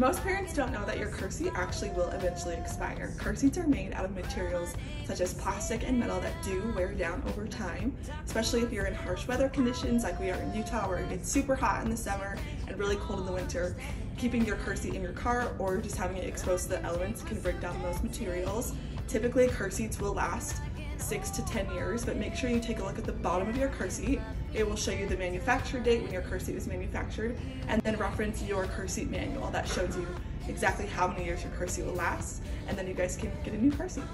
Most parents don't know that your car seat actually will eventually expire. Car seats are made out of materials such as plastic and metal that do wear down over time, especially if you're in harsh weather conditions like we are in Utah where it gets super hot in the summer and really cold in the winter. Keeping your car seat in your car or just having it exposed to the elements can break down those materials. Typically car seats will last six to 10 years, but make sure you take a look at the bottom of your car seat. It will show you the manufacturer date when your car seat was manufactured, and then reference your car seat manual that shows you exactly how many years your car seat will last, and then you guys can get a new car seat.